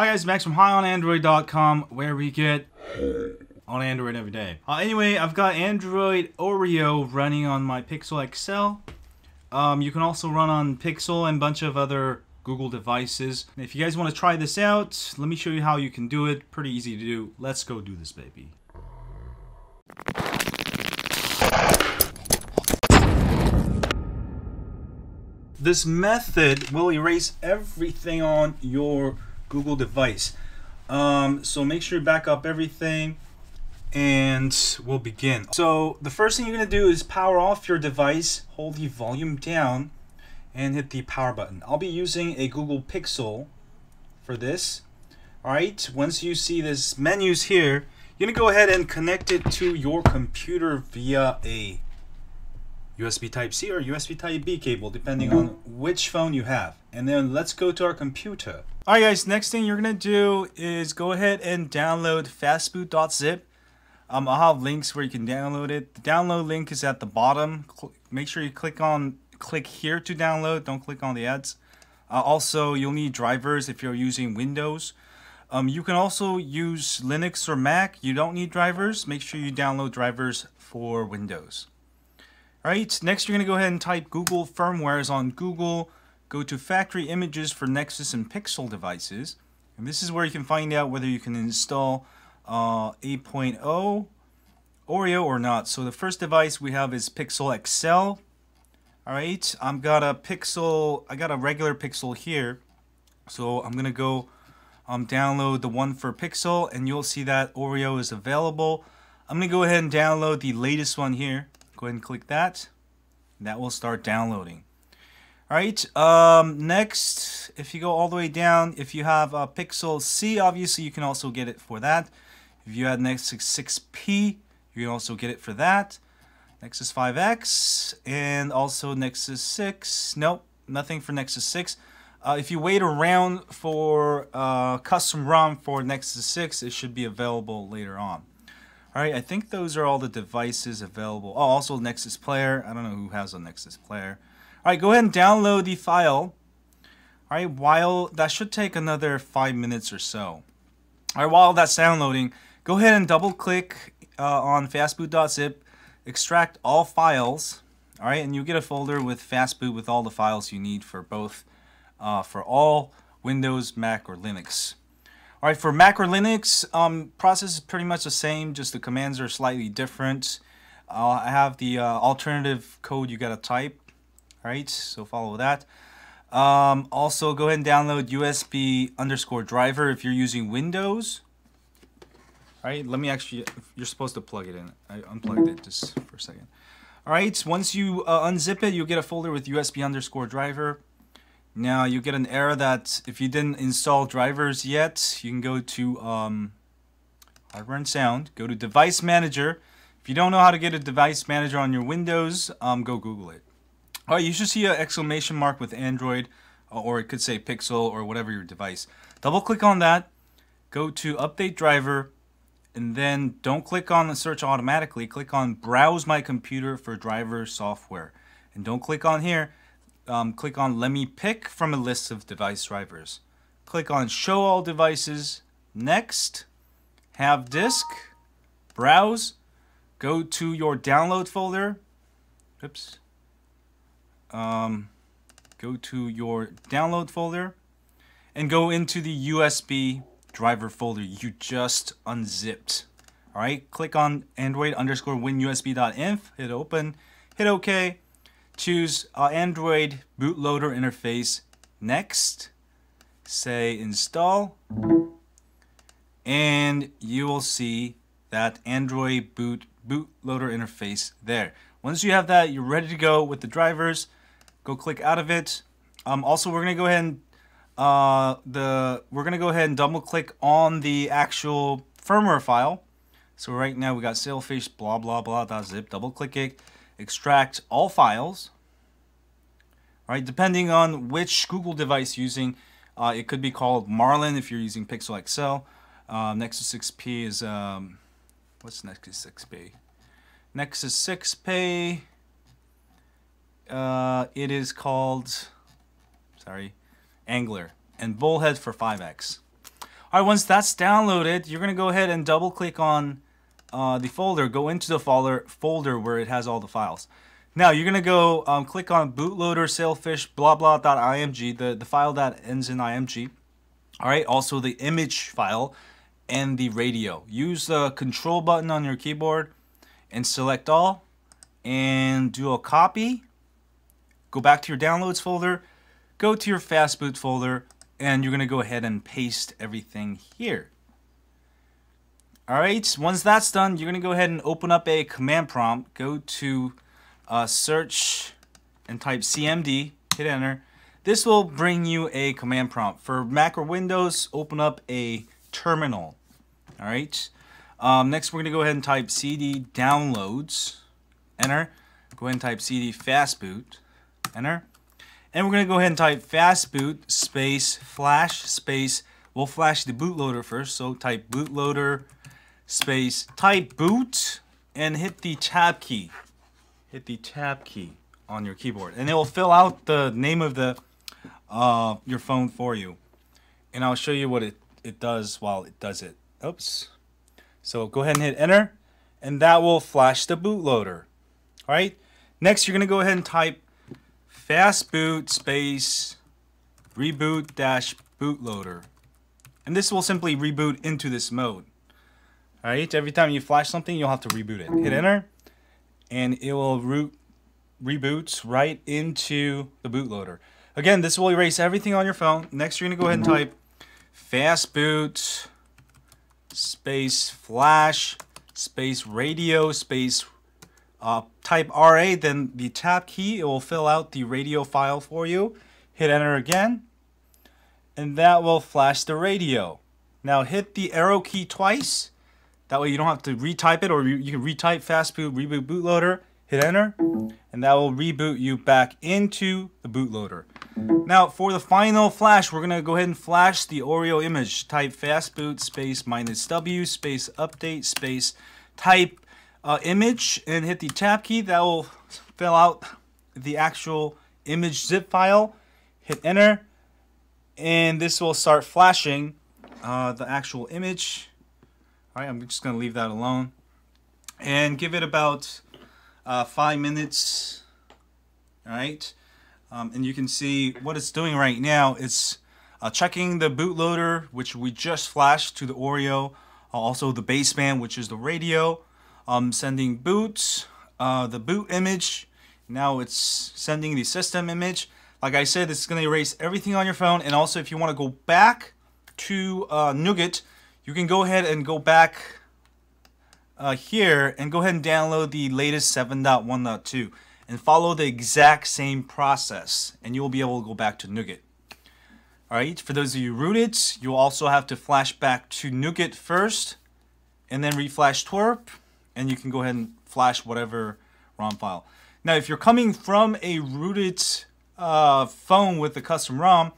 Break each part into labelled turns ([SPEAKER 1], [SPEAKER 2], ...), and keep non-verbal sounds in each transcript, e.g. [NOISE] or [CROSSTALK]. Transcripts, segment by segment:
[SPEAKER 1] Hi guys, Max from HighOnAndroid.com where we get on Android every day. Uh, anyway, I've got Android Oreo running on my Pixel XL. Um, you can also run on Pixel and a bunch of other Google devices. If you guys want to try this out, let me show you how you can do it. Pretty easy to do. Let's go do this, baby. This method will erase everything on your Google device. Um, so make sure you back up everything and we'll begin. So the first thing you're going to do is power off your device, hold the volume down and hit the power button. I'll be using a Google Pixel for this. Alright, once you see this menus here, you're to go ahead and connect it to your computer via a USB Type-C or USB Type-B cable, depending on which phone you have. And then let's go to our computer. Alright guys, next thing you're to do is go ahead and download fastboot.zip. Um, I'll have links where you can download it. The download link is at the bottom. Cl make sure you click on click here to download. Don't click on the ads. Uh, also, you'll need drivers if you're using Windows. Um, you can also use Linux or Mac. You don't need drivers. Make sure you download drivers for Windows. Alright, next you're going to go ahead and type Google firmwares on Google. Go to factory images for Nexus and Pixel devices. And this is where you can find out whether you can install uh, 8.0 Oreo or not. So the first device we have is Pixel XL. Alright, I've got a Pixel, I got a regular Pixel here. So I'm going to go um, download the one for Pixel and you'll see that Oreo is available. I'm to go ahead and download the latest one here. Go ahead and click that. That will start downloading. Alright, um, next, if you go all the way down, if you have a Pixel C, obviously you can also get it for that. If you had Nexus 6P, you can also get it for that. Nexus 5X, and also Nexus 6. Nope, nothing for Nexus 6. Uh, if you wait around for uh, custom ROM for Nexus 6, it should be available later on. Alright, I think those are all the devices available. Oh, also Nexus Player. I don't know who has a Nexus Player. Alright, go ahead and download the file. Alright, while that should take another 5 minutes or so. Alright, while that's downloading, go ahead and double click uh, on fastboot.zip extract all files, all right, and you'll get a folder with fastboot with all the files you need for both, uh, for all Windows, Mac, or Linux. All right, for Mac or Linux, um, process is pretty much the same, just the commands are slightly different. Uh, I have the uh, alternative code you gotta type, all right, so follow that. Um, also, go ahead and download USB underscore driver if you're using Windows. Alright, let me actually, you're supposed to plug it in. I unplugged it just for a second. Alright, once you uh, unzip it, you'll get a folder with USB underscore driver. Now you get an error that if you didn't install drivers yet, you can go to um, hardware and sound, go to device manager. If you don't know how to get a device manager on your Windows, um, go Google it. Alright, you should see an exclamation mark with Android, uh, or it could say Pixel or whatever your device. Double click on that, go to update driver, and then don't click on the search automatically. Click on browse my computer for driver software. And don't click on here. Um, click on let me pick from a list of device drivers. Click on show all devices. Next, have disk, browse, go to your download folder. Oops. Um, go to your download folder and go into the USB driver folder you just unzipped. All right, click on Android underscore winusb.inf, hit open, hit OK, choose uh, Android bootloader interface. Next, say install, and you will see that Android boot bootloader interface there. Once you have that, you're ready to go with the drivers. Go click out of it. Um, also, we're gonna go ahead and uh, the we're gonna go ahead and double click on the actual firmware file. So right now we got sailfish blah blah blah dot zip. Double click it, extract all files. Right, depending on which Google device you're using, uh, it could be called Marlin if you're using Pixel XL. Uh, Nexus 6P is um, what's Nexus 6P? Nexus 6P. Uh, it is called. Sorry Angler, and Bullhead for 5X. All right, once that's downloaded, you're gonna go ahead and double click on uh, the folder. Go into the folder folder where it has all the files. Now you're gonna go um, click on bootloader sailfish blah blah blah.img, the the file that ends in img. All right, also the image file and the radio. Use the control button on your keyboard and select all and do a copy. Go back to your downloads folder, go to your fastboot folder, and you're gonna go ahead and paste everything here. Alright, once that's done, you're gonna go ahead and open up a command prompt, go to uh, search and type CMD, hit enter. This will bring you a command prompt. For Mac or Windows, open up a terminal. Alright, um, next we're gonna go ahead and type CD downloads, enter. Go ahead and type CD fastboot, enter. And we're going to go ahead and type fastboot space flash space. We'll flash the bootloader first. So type bootloader space type boot and hit the tab key. Hit the tab key on your keyboard. And it will fill out the name of the uh, your phone for you. And I'll show you what it, it does while it does it. Oops. So go ahead and hit enter. And that will flash the bootloader. Alright. Next you're going to go ahead and type fastboot space reboot dash bootloader. And this will simply reboot into this mode. Alright, every time you flash something, you'll have to reboot it. Hit enter, and it will root reboots right into the bootloader. Again, this will erase everything on your phone. Next, you're going to go ahead and type fastboot space flash space radio space uh, type RA, then the tab key, it will fill out the radio file for you. Hit enter again, and that will flash the radio. Now hit the arrow key twice. That way you don't have to retype it, or you, you can retype fastboot, reboot bootloader, hit enter, and that will reboot you back into the bootloader. Now for the final flash, we're gonna go ahead and flash the Oreo image. Type fastboot space minus W space update space type uh, image and hit the tab key. That will fill out the actual image zip file. Hit enter and this will start flashing uh, the actual image. All right, I'm just gonna leave that alone and give it about uh, five minutes. All right, um, and you can see what it's doing right now. It's uh, checking the bootloader, which we just flashed to the Oreo, also the baseband, which is the radio, um, sending boots, uh, the boot image. Now it's sending the system image. Like I said, it's going to erase everything on your phone. And also, if you want to go back to uh, Nougat, you can go ahead and go back uh, here and go ahead and download the latest 7.1.2 and follow the exact same process. And you will be able to go back to Nougat. Alright, for those of you rooted, you'll also have to flash back to Nougat first and then reflash TWRP and you can go ahead and flash whatever ROM file. Now, if you're coming from a rooted uh, phone with the custom ROM,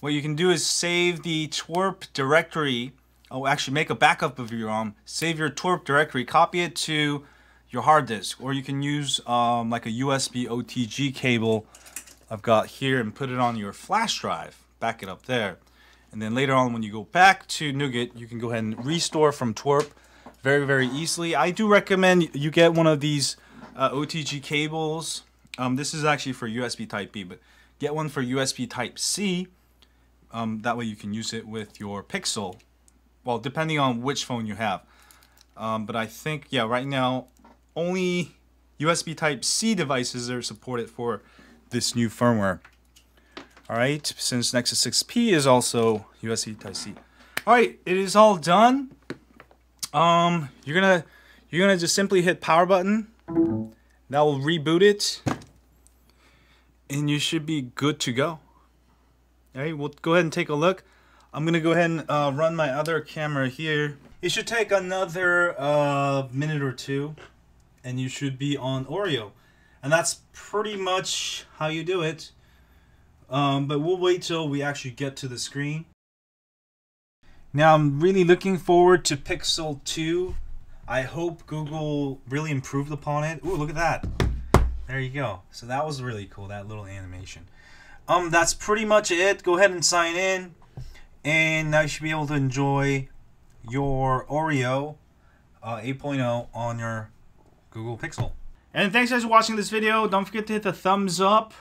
[SPEAKER 1] what you can do is save the TWRP directory. Oh, actually make a backup of your ROM. Save your TWRP directory, copy it to your hard disk, or you can use um, like a USB OTG cable I've got here and put it on your flash drive. Back it up there. And then later on when you go back to Nougat, you can go ahead and restore from TWRP very, very easily. I do recommend you get one of these uh, OTG cables. Um, this is actually for USB Type B, but get one for USB Type C. Um, that way you can use it with your Pixel. Well, depending on which phone you have. Um, but I think, yeah, right now, only USB Type C devices are supported for this new firmware. Alright, since Nexus 6P is also USB Type C. Alright, it is all done. Um, you're gonna you're gonna just simply hit power button. That will reboot it, and you should be good to go. All right, we'll go ahead and take a look. I'm gonna go ahead and uh, run my other camera here. It should take another uh, minute or two, and you should be on Oreo. And that's pretty much how you do it. Um, but we'll wait till we actually get to the screen. Now I'm really looking forward to Pixel 2. I hope Google really improved upon it. Ooh, look at that. There you go. So that was really cool, that little animation. Um, that's pretty much it. Go ahead and sign in. And now you should be able to enjoy your Oreo uh, 8.0 on your Google Pixel. And thanks guys for watching this video. Don't forget to hit the thumbs up.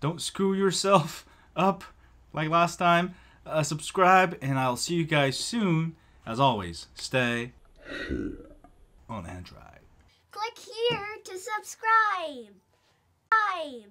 [SPEAKER 1] Don't screw yourself [LAUGHS] up like last time. Uh, subscribe, and I'll see you guys soon. As always, stay [LAUGHS] on Android.
[SPEAKER 2] Click here to subscribe. I'm,